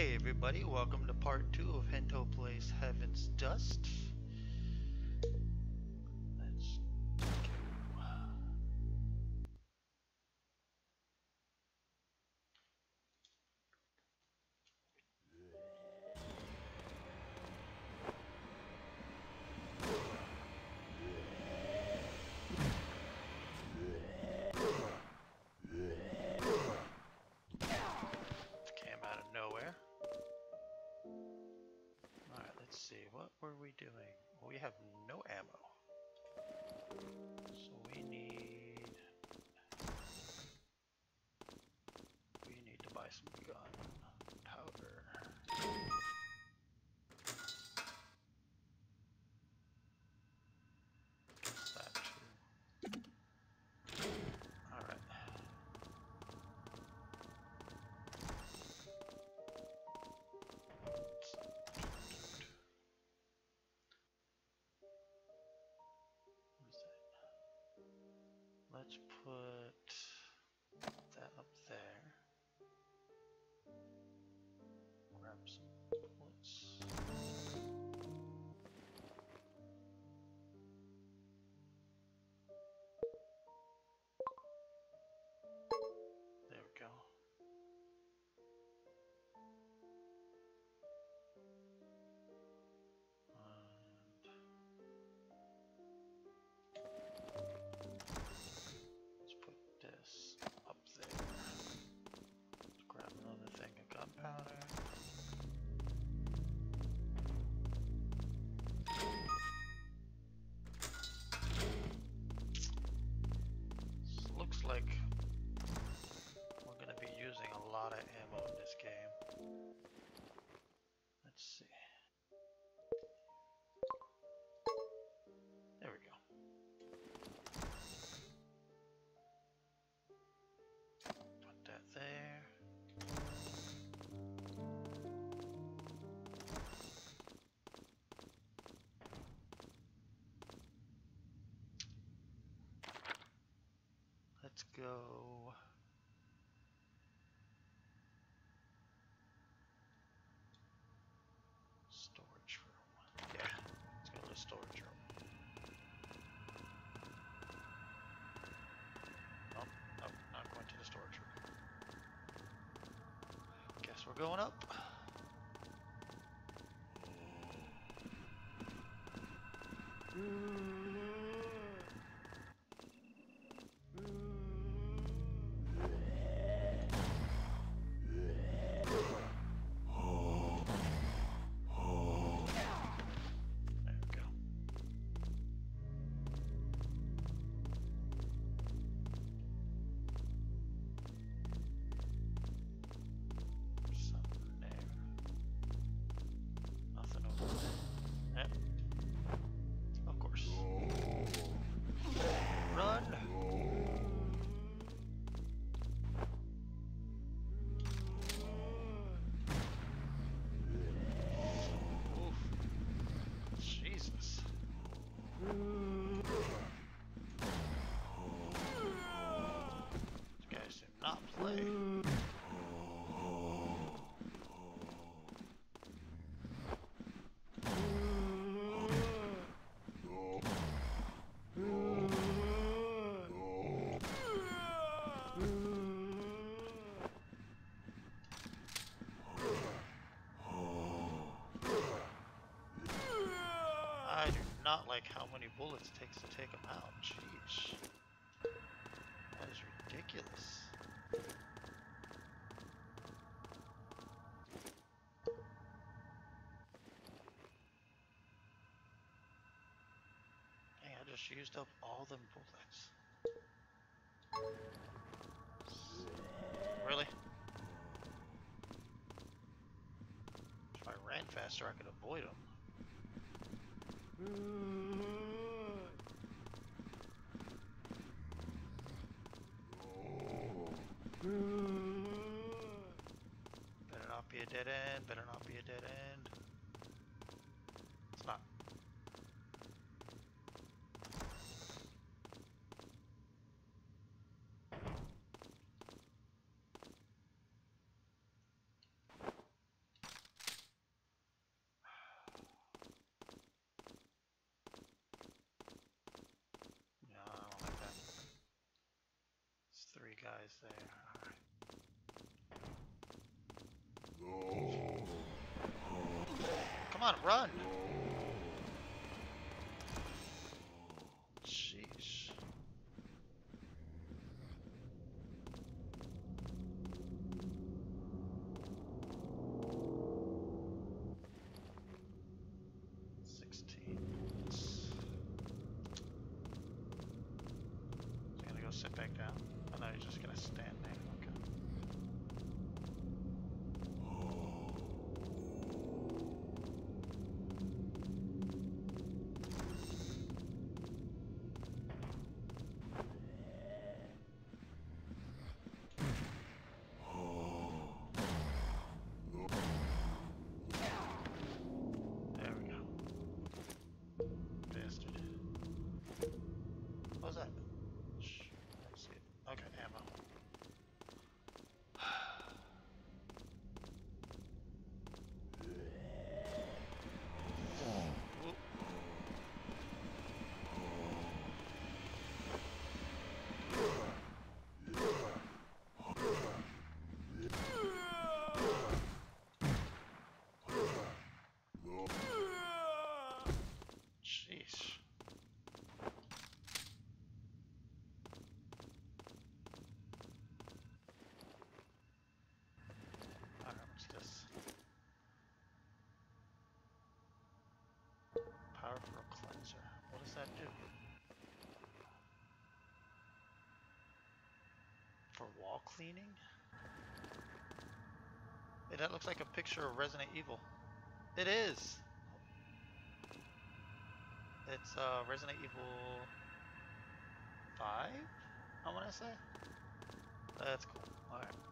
Hey everybody, welcome to part two of Hentoe Plays Heaven's Dust. Grab go. Storage room. Yeah, let's go to the storage room. Nope, nope, not going to the storage room. Guess we're going up. Play. I do not like how many bullets it takes to take them out. Jeez. That is ridiculous. Dang, I just used up all them bullets. Really? If I ran faster, I could avoid them. Better not be a dead end. Better guys there. Right. Come on, run! other that too. For wall cleaning? Hey, that looks like a picture of Resident Evil. It is! It's uh, Resident Evil 5, I want to say. That's cool. Alright.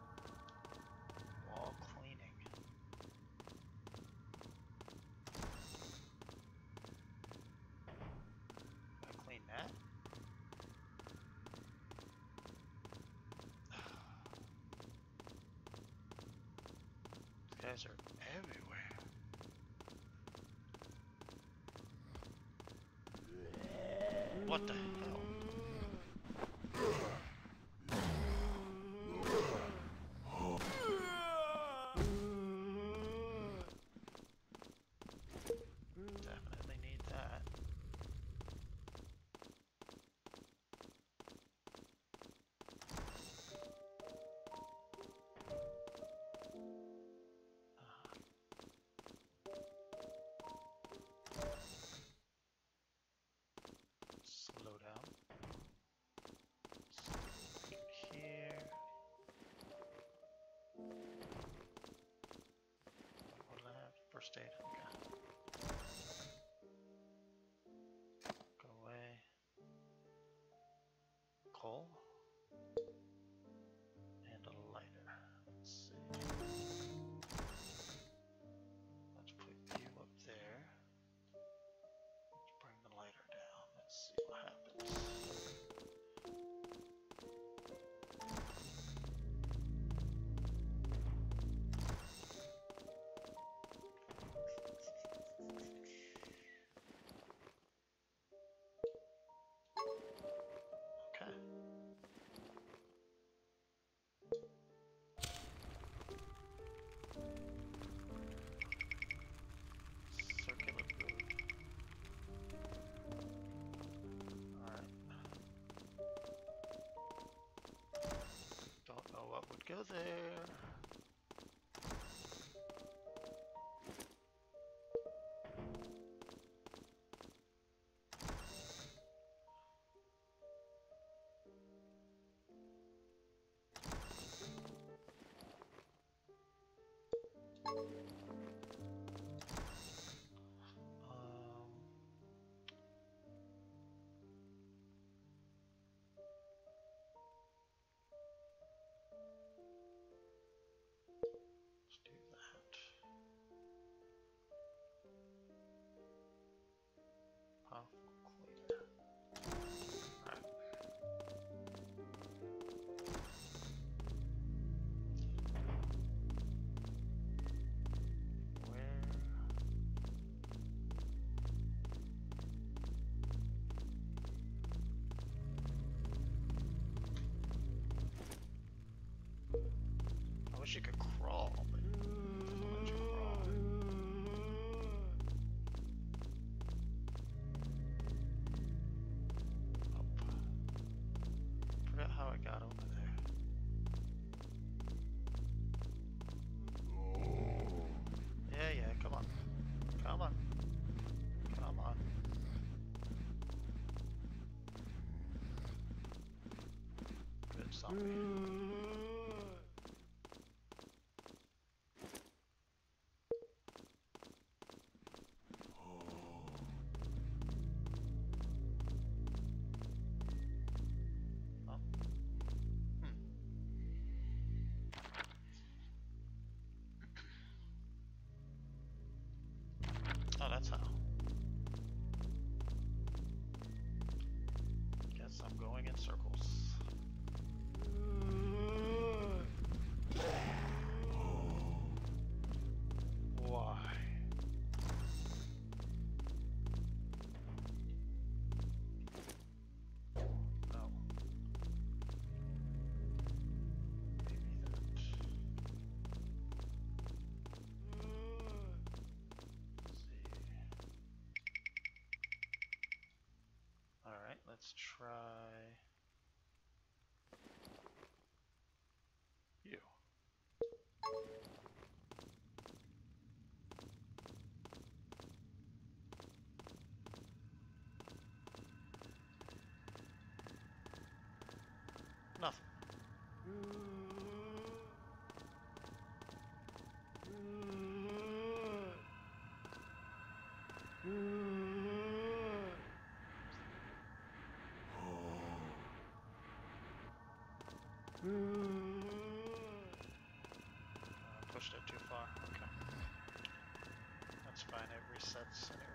What the hell? usted. there. something. Mm. Oh, pushed it too far. Okay. That's fine, it resets anyway.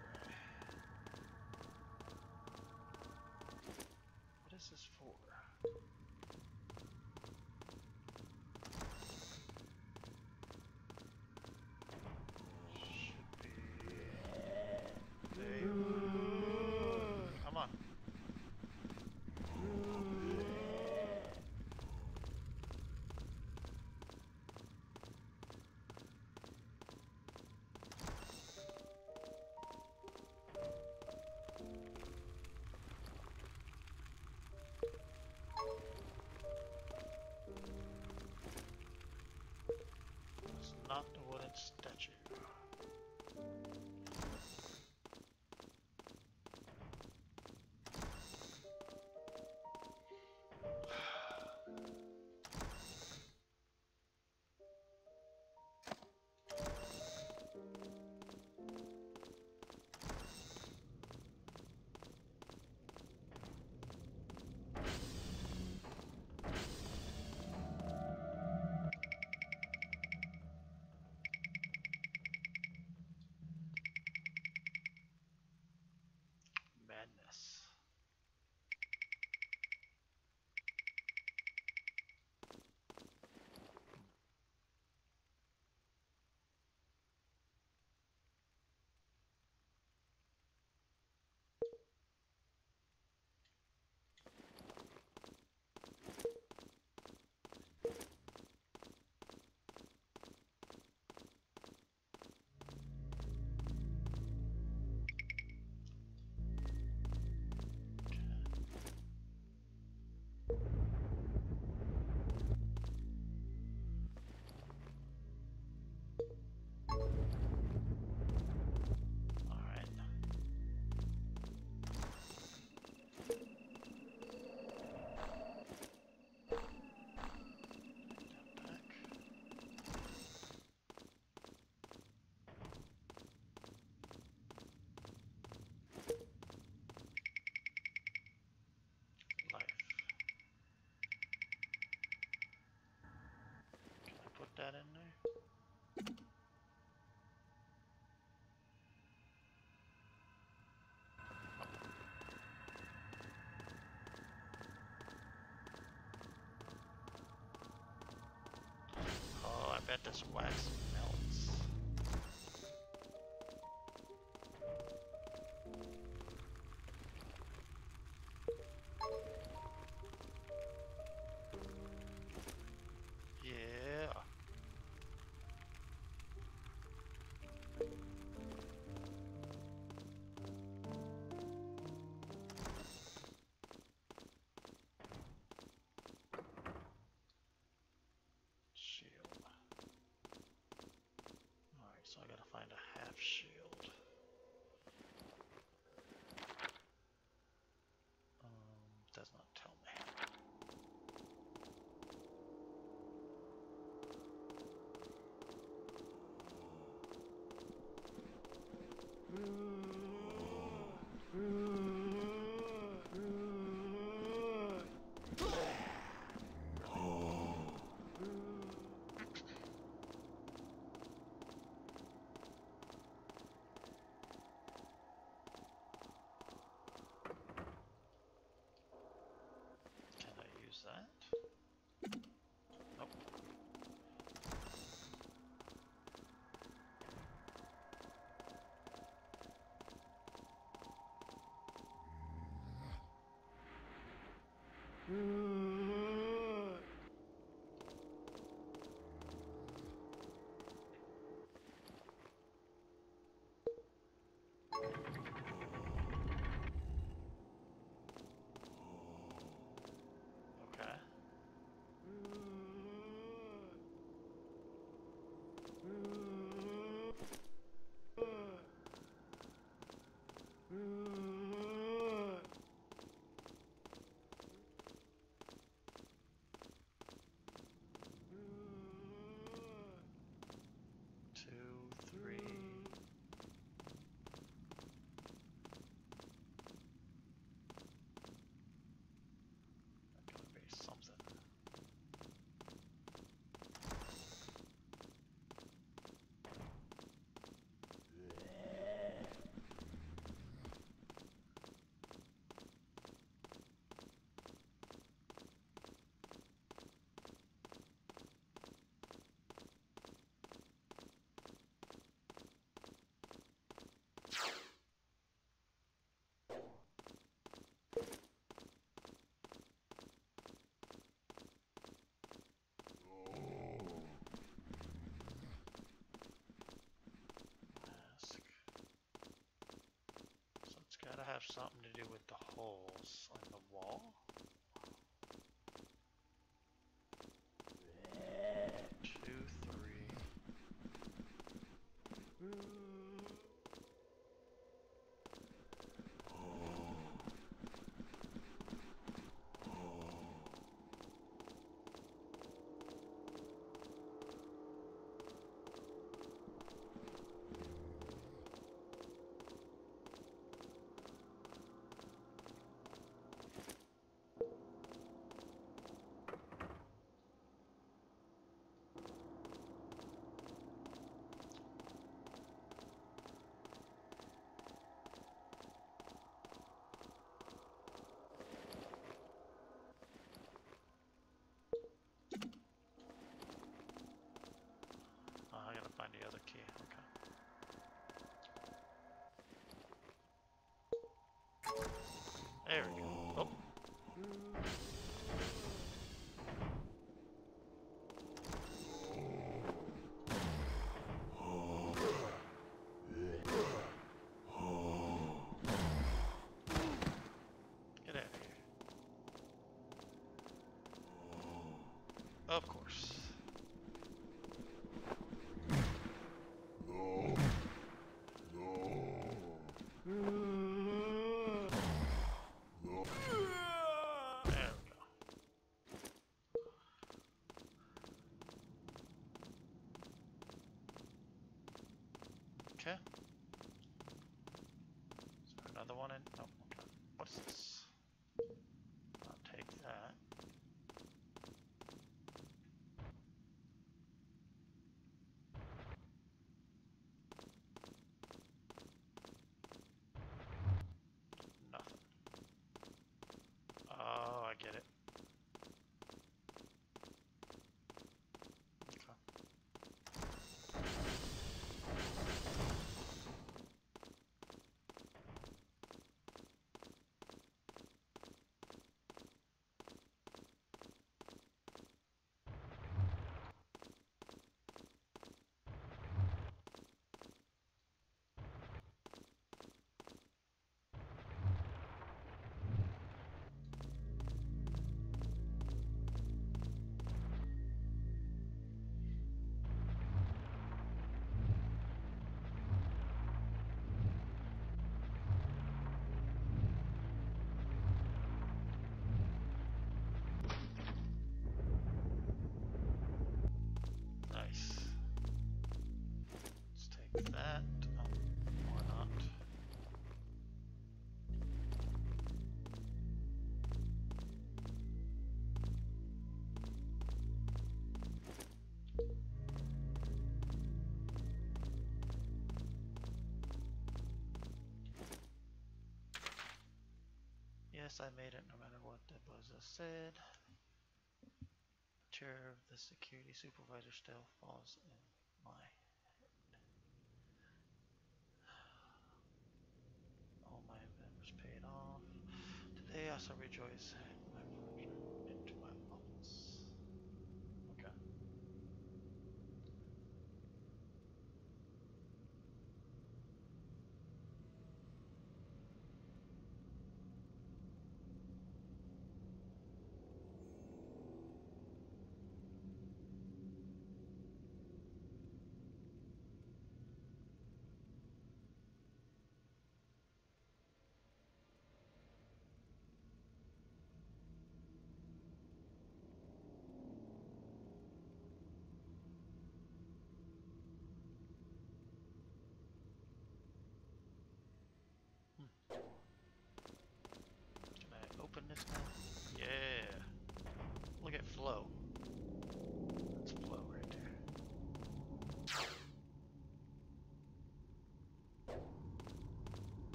that in there. Oh, I bet this wax Hmm. There we go. Oh. Yes, I made it no matter what the buzzer said. Chair of the security supervisor still falls in.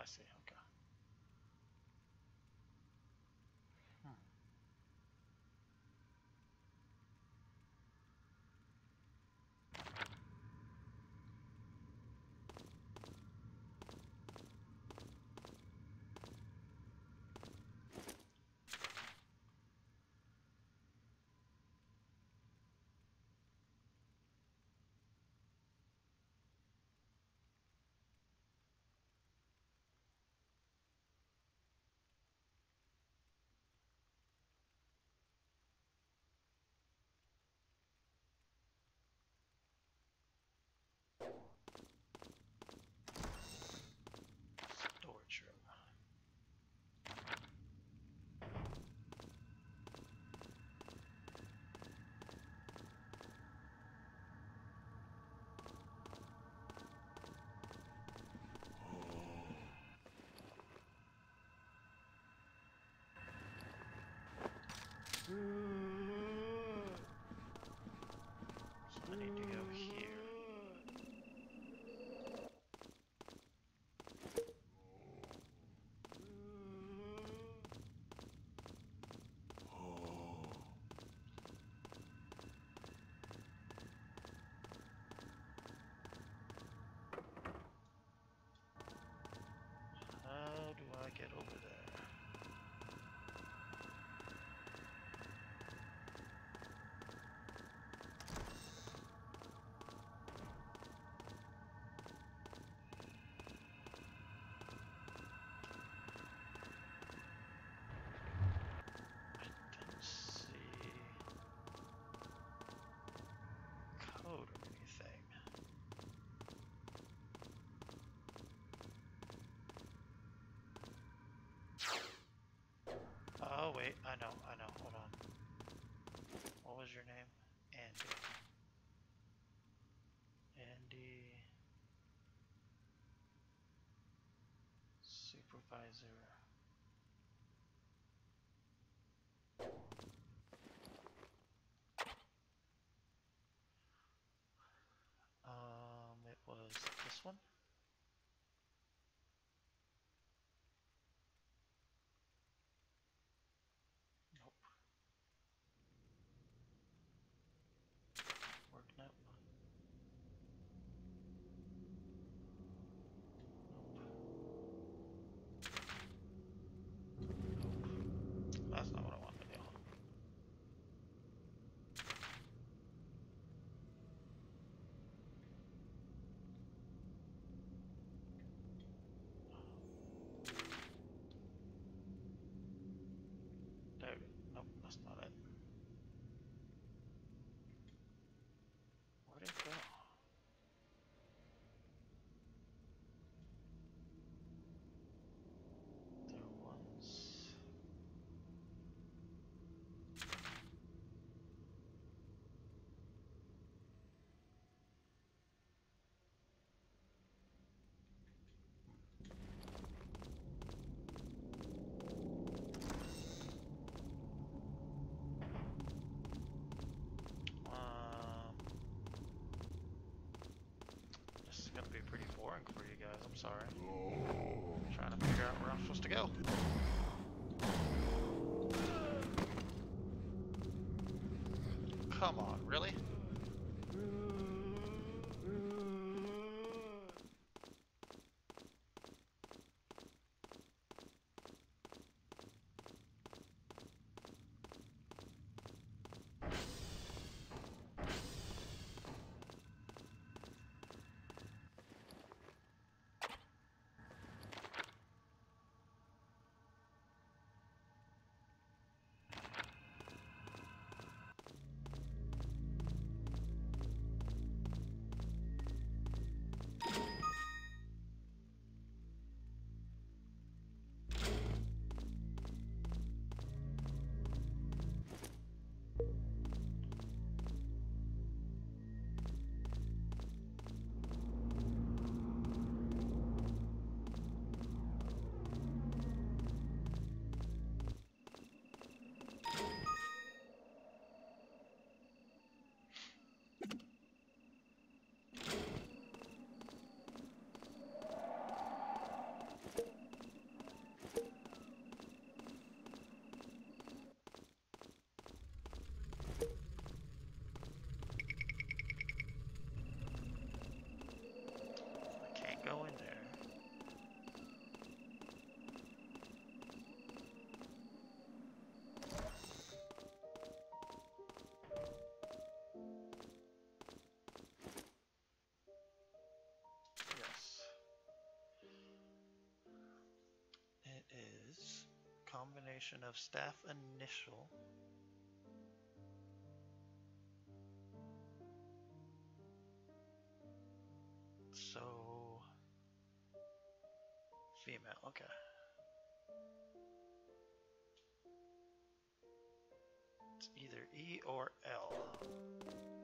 I see. Wait, I know, I know, hold on. What was your name? Andy. Andy... Supervisor... combination of staff initial. So female okay. It's either E or L.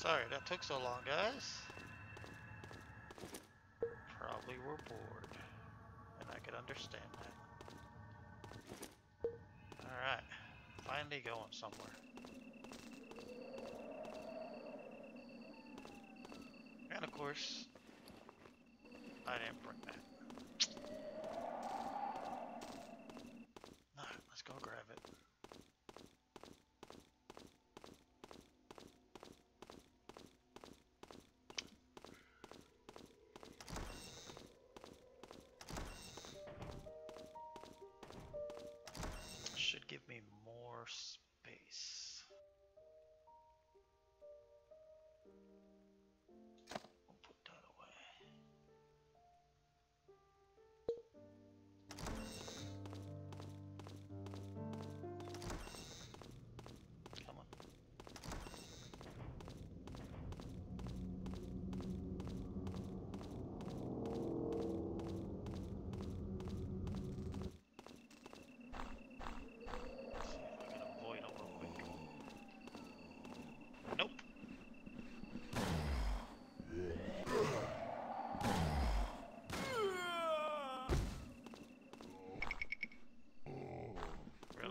Sorry that took so long, guys. Probably were bored. And I could understand that. Alright. Finally going somewhere. And of course, I didn't bring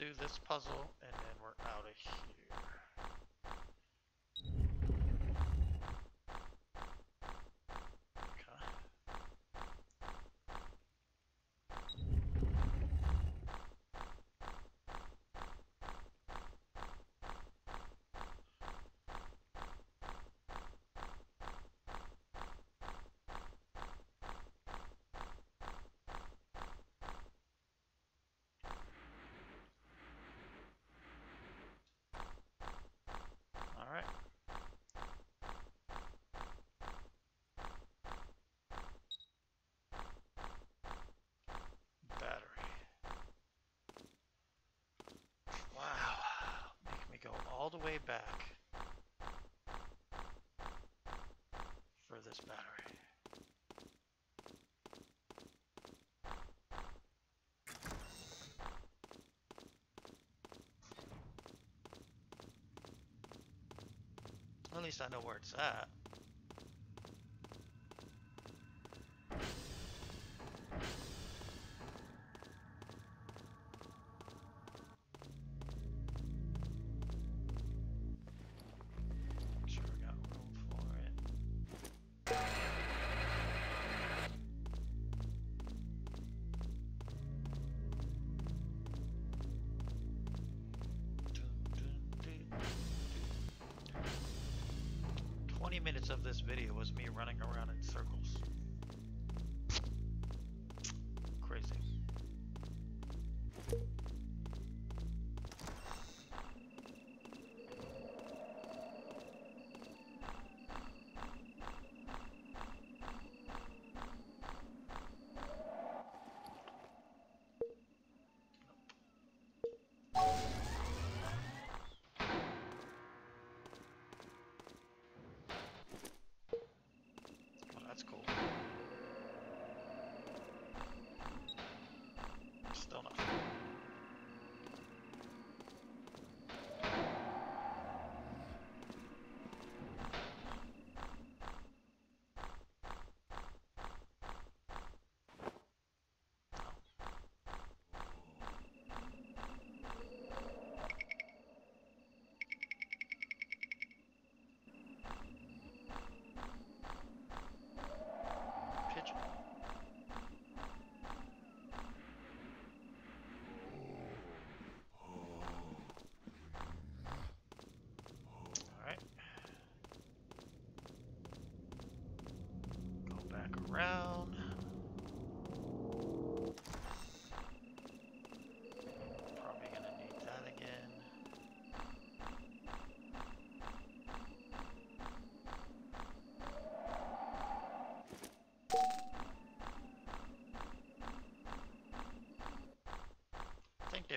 do this puzzle and then we're out of here. Okay. Alright. Battery. Wow. Make me go all the way back for this battery. At least I know where it's at. It was me running around in circles. Crazy.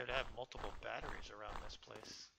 Have multiple batteries around this place.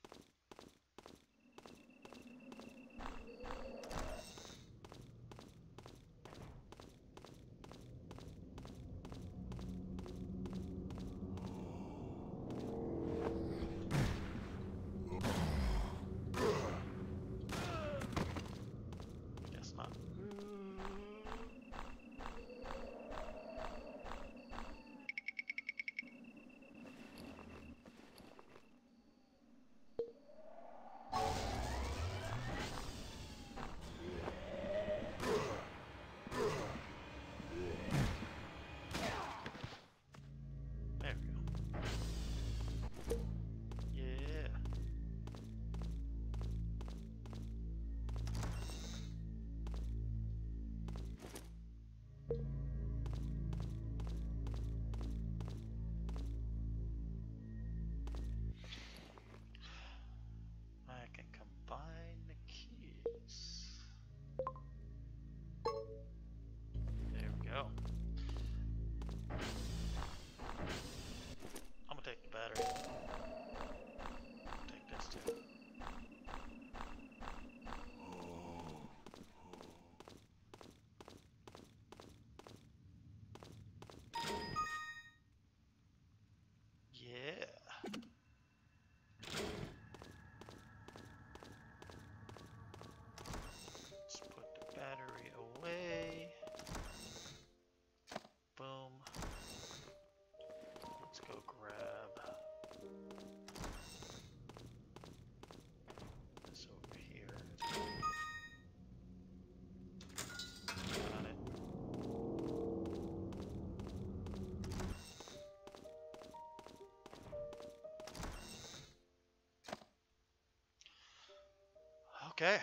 Okay,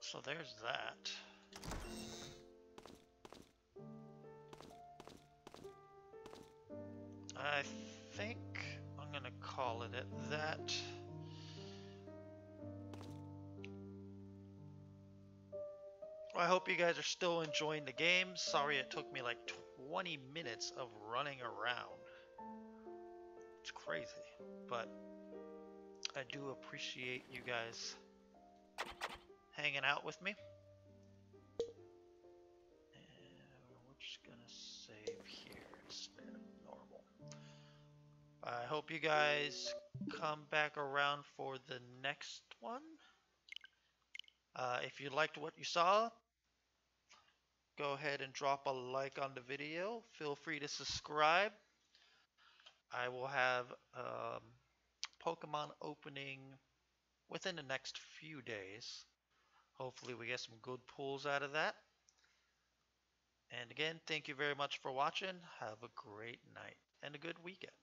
so there's that. I think I'm gonna call it at that. I hope you guys are still enjoying the game. Sorry it took me like 20 minutes of running around. It's crazy, but I do appreciate you guys hanging out with me. And we're just gonna save here instead of normal. I hope you guys come back around for the next one. Uh, if you liked what you saw, go ahead and drop a like on the video. Feel free to subscribe. I will have um, Pokemon opening within the next few days. Hopefully we get some good pulls out of that. And again, thank you very much for watching. Have a great night and a good weekend.